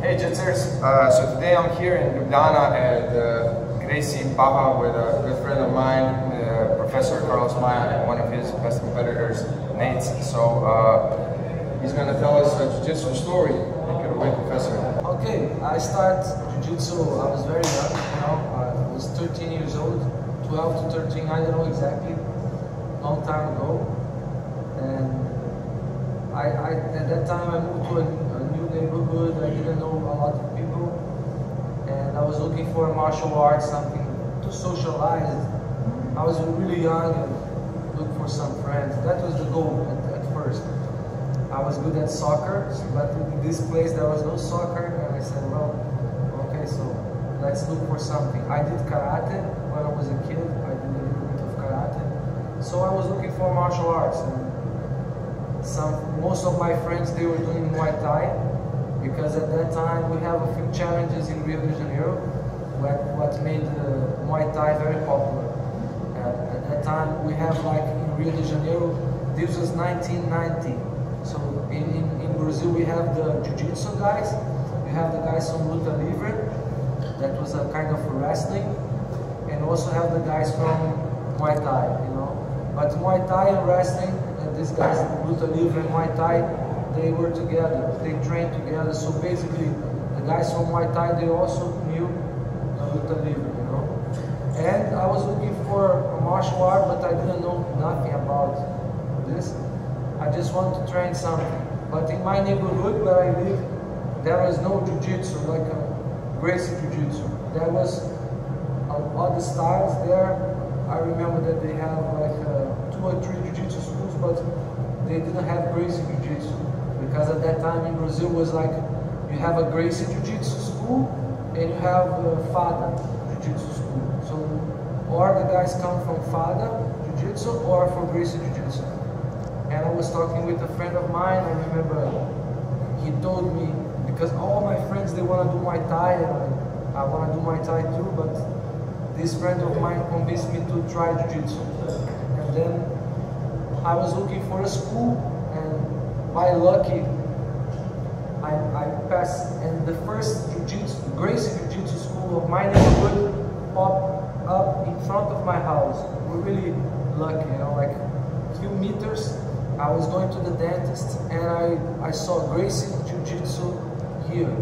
Hey Jitzers, uh, so today I'm here in Ljubljana at uh, Gracie Barra with a good friend of mine, uh, Professor Carlos Maia, and one of his best competitors, Nate. So uh, he's going to tell us a Jiu-Jitsu story. Take it away, Professor. Okay, I start Jiu-Jitsu, I was very young, you know, I was 13 years old, 12 to 13, I don't know exactly, long time ago. And I, I at that time I moved to a, a neighborhood, I didn't know a lot of people, and I was looking for martial arts, something to socialize. I was really young and look for some friends. That was the goal at, at first. I was good at soccer, but in this place there was no soccer, and I said, well, okay, so let's look for something. I did karate when I was a kid. I did a little bit of karate, so I was looking for martial arts. And some, most of my friends they were doing Muay Thai because at that time we have a few challenges in Rio de Janeiro, what, what made uh, Muay Thai very popular. Uh, at that time we have like in Rio de Janeiro, this was 1990. So in, in, in Brazil we have the Jiu-Jitsu guys, we have the guys from Luta Livre, that was a kind of wrestling, and also have the guys from Muay Thai, you know. But Muay Thai and wrestling, uh, these guys, Luta Livre and Muay Thai, they were together, they trained together. So basically, the guys from Muay Thai, they also knew Luta Livre, you know. And I was looking for a martial art, but I didn't know nothing about this. I just want to train something. But in my neighborhood where I live, there was no jiu-jitsu, like a Gracie Jiu-Jitsu. There was other styles there. I remember that they have like uh, two or three Jiu-Jitsu schools, but they didn't have Gracie Jiu-Jitsu. Because at that time in Brazil was like, you have a Gracie Jiu-Jitsu school, and you have uh, Fadda Jiu-Jitsu school. So, or the guys come from Fadda Jiu-Jitsu or from Gracie Jiu-Jitsu. And I was talking with a friend of mine, I remember he told me, because all my friends, they want to do Muay Thai, and I, I want to do Muay Thai too, but this friend of mine convinced me to try Jiu-Jitsu. And then I was looking for a school, by lucky, I, I passed, and the first Jiu-Jitsu, Gracie Jiu-Jitsu school of my neighborhood popped up in front of my house. We're really lucky, you know, like a few meters. I was going to the dentist, and I, I saw Gracie Jiu-Jitsu here.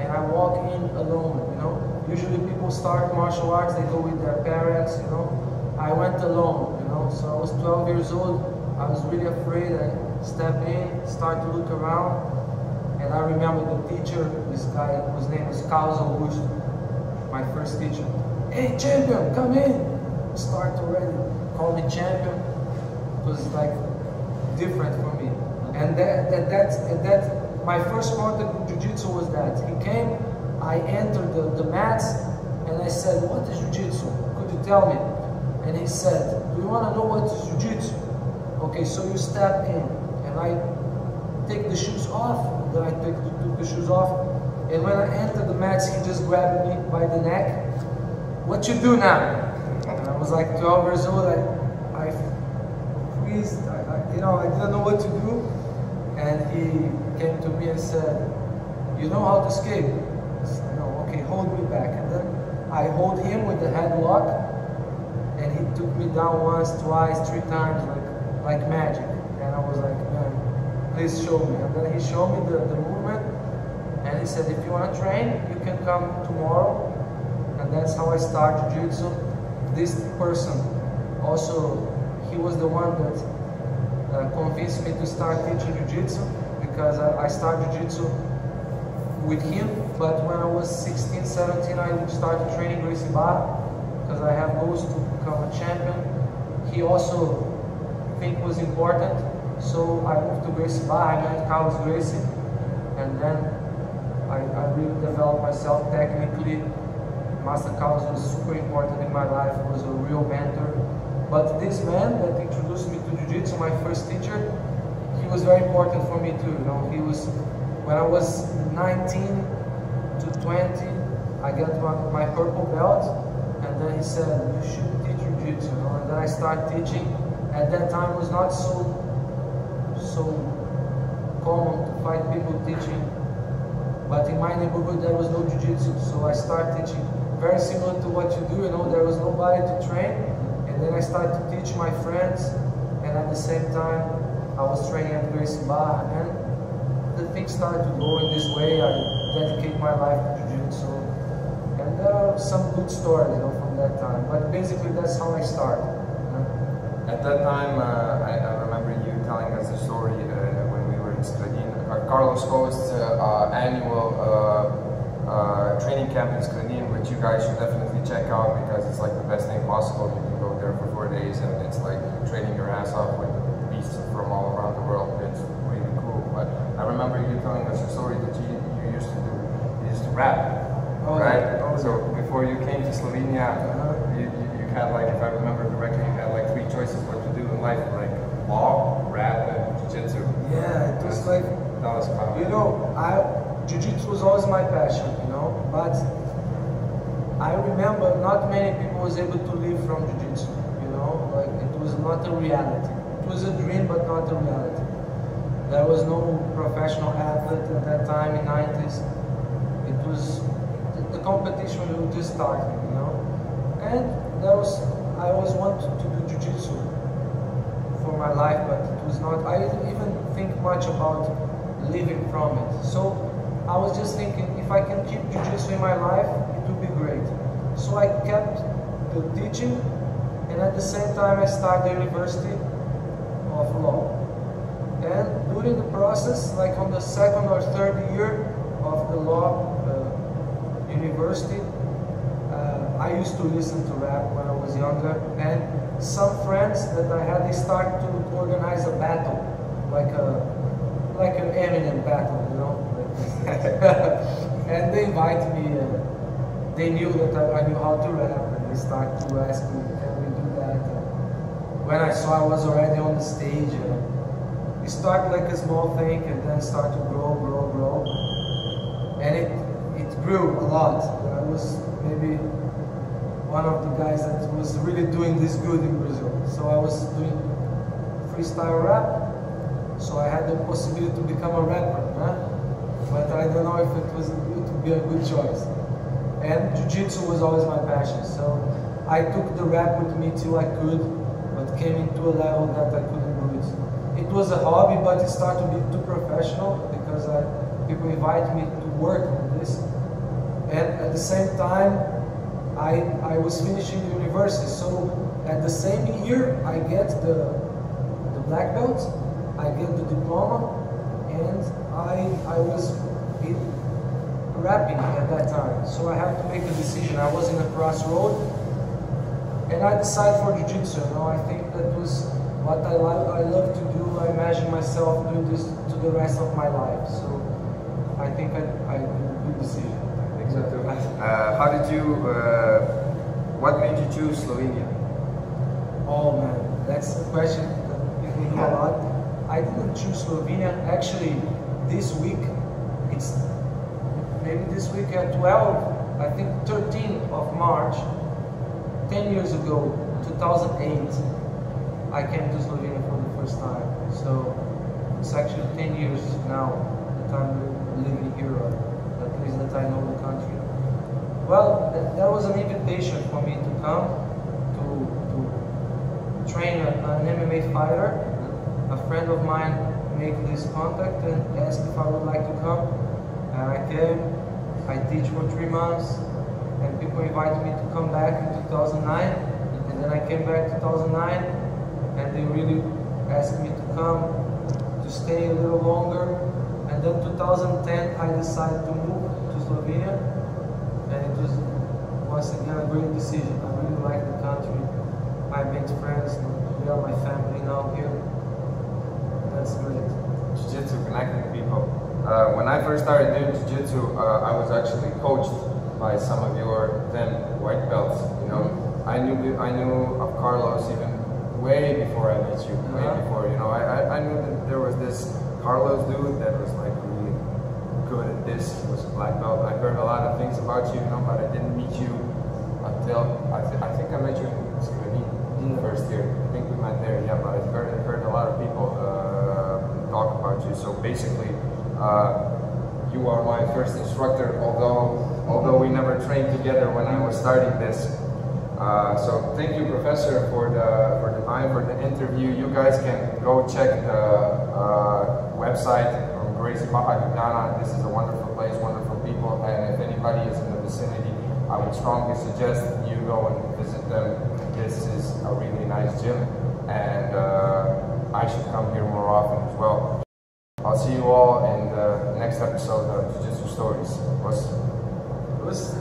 And I walk in alone, you know. Usually people start martial arts, they go with their parents, you know. I went alone, you know. So I was 12 years old. I was really afraid. I step in, start to look around. And I remember the teacher, this guy, whose name is Carlos Augusto, my first teacher. Hey, champion, come in. Start already. Call me champion. It was like different for me. And that, that, that, that my first contact with Jiu-Jitsu was that. He came, I entered the, the mats, and I said, what is Jiu-Jitsu? Could you tell me? And he said, do you want to know what is Jiu-Jitsu? Okay, so you step in, I take the shoes off, then I take, took the shoes off, and when I entered the mats, he just grabbed me by the neck. What you do now? And I was like 12 years old, I, I freezed, I, I, you know, I didn't know what to do. And he came to me and said, you know how to skate? I said, no, okay, hold me back. And then I hold him with the headlock, and he took me down once, twice, three times, like, like magic. And I was like, man, please show me. And then he showed me the, the movement, and he said, if you want to train, you can come tomorrow. And that's how I started Jiu-Jitsu. This person also, he was the one that uh, convinced me to start teaching Jiu-Jitsu because I, I started Jiu-Jitsu with him. But when I was 16, 17, I started training Gracie Barra because I have goals to become a champion. He also think was important, so I moved to Gracie Barra. I met Carlos Gracie, and then I, I really developed myself technically. Master Carlos was super important in my life, he was a real mentor. But this man that introduced me to Jiu-Jitsu, my first teacher, he was very important for me too. You know, he was, when I was 19 to 20, I got my, my purple belt, and then he said, you should teach Jiu-Jitsu, you know? and then I started teaching. At that time, it was not so, so common to find people teaching But in my neighborhood, there was no jiu-jitsu, so I started teaching very similar to what you do. You know, there was nobody to train, and then I started to teach my friends, and at the same time, I was training at Gracie Bar, and the things started to go in this way. I dedicate my life to jiu-jitsu, and there are some good stories, you know, from that time. But basically, that's how I started. At that time, uh, I, I telling us a story uh, when we were in Skradin. Uh, Carlos hosts uh, annual uh, uh, training camp in Skradin, which you guys should definitely check out because it's like the best thing possible. You can go there for four days and it's like training your ass off with beasts from all around the world. It's really cool. But I remember you telling us a story that you, you used to do. You used to rap, Oh, right? Oh, so before you came to Slovenia, Uh-huh. you, you, you had like, if I remember correctly, you had like three choices what to do in life, like law, rap, and jiu-jitsu. Like That was about You know, I jiu-jitsu was always my passion, you know, but I remember not many people was able to live from jiu-jitsu, you know, like it was not a reality. It was a dream, but not a reality. There was no professional athlete at that time in 90s. It was, the, the competition was just starting, you know. And there was, I always wanted to do jiu-jitsu for my life, but it was not, I didn't even think much about living from it. So I was just thinking, if I can keep jiu-jitsu in my life, it would be great. So I kept the teaching, and at the same time I started the University of Law. And during the process, like on the second or third year of the law uh, university, uh, I used to listen to rap when younger, and some friends that I had, they started to organize a battle, like a like an Eminem battle, you know. and they invited me. Uh, they knew that I, I knew how to rap, and they started to ask me, "Can we do that?" And when I saw I was already on the stage, uh, it started like a small thing, and then started to grow, grow, grow, and it it grew a lot. I was maybe one of the guys that was really doing this good in Brazil. So I was doing freestyle rap. So I had the possibility to become a rapper, huh? but I don't know if it was it would be a good choice. And jiu-jitsu was always my passion, so I took the rap with me till I could, but came into a level that I couldn't do it. It was a hobby, but it started to be too professional because I, people invite me to work on this. And at the same time, I, I was finishing university, so at the same year I get the, the black belt, I get the diploma, and I, I was in rapping at that time. So I had to make a decision. I was in a crossroad, and I decided for jiu-jitsu. You know, I think that was what I love. I love to do. I imagine myself doing this to the rest of my life. So I think I, I did a good decision. I think so too. Uh, how did you, uh, what made you choose Slovenia? Oh man, that's a question that people do a lot. I didn't choose Slovenia. Actually, this week, it's maybe this week at 12, I think 13th of March, 10 years ago, 2008, I came to Slovenia for the first time. So it's actually 10 years now that I'm living here, least that I know the country. Well, th- there was an invitation for me to come to, to train a, an MMA fighter. A friend of mine made this contact and asked if I would like to come. And I came, I teach for three months, and people invited me to come back in 2009. And then I came back 2009, and they really asked me to come, to stay a little longer. And then 2010, I decided to move to Slovenia, and it was once again a great decision. I really like the country. I made friends. They are my family now here. That's great. Jiu-Jitsu, connecting people. Uh, when I first started doing Jiu-Jitsu, uh, I was actually coached by some of your then white belts. You know, I knew I knew of Carlos even way before I met you. Way Uh-huh. before, you know, I, I, I knew that there was this Carlos dude that was like really good at this. He was a black belt. I heard a lot of things about you, you know, but I didn't meet you until I, th- I think I met you in Slovenia Yeah. first year. I think we met there, yeah. But I've heard, I've heard a lot of people uh, talk about you. So basically, uh, you are my first instructor, although although we never trained together when I was starting this. Uh, so thank you, Professor, for the for the time for the interview. You guys can go check the uh, website from Gracie Barra Ljubljana. This is a wonderful place, wonderful people, and if anybody is in the vicinity, I would strongly suggest you go and visit them. This is a really nice gym, and uh, I should come here more often as well. I'll see you all in the next episode of Jiu Jitsu Stories. Was was